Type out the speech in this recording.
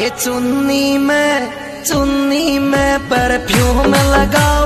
ये चुन्नी में चुन्नी में परफ्यूम लगाओ।